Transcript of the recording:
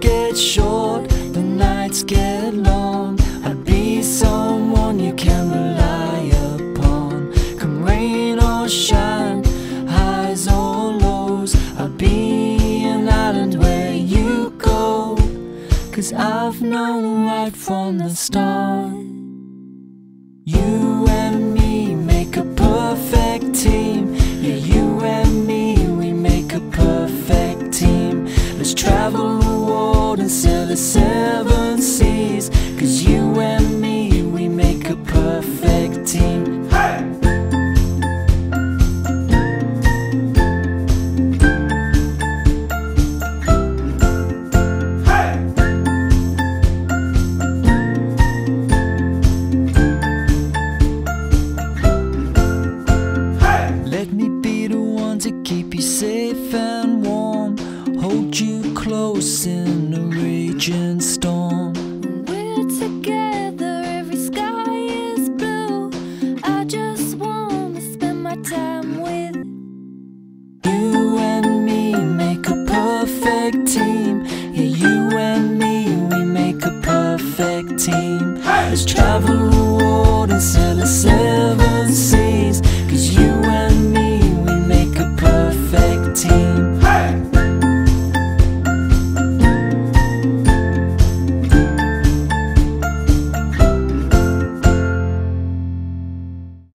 get short, the nights get long. I'd be someone you can rely upon. Come rain or shine, highs or lows, I'll be an island where you go. Cause I've known right from the start. You and me make a perfect team. Yeah, you and me, we make a perfect team. Let's travel the seven seas. Cause you and me, we make a perfect team. Let me be the one to keep you safe and warm. Hold you close in raging storm. We're together, every sky is blue. I just want to spend my time with you and me, make a perfect team. Yeah, you and me, we make a perfect team. Let's travel the world and sail the seven seas.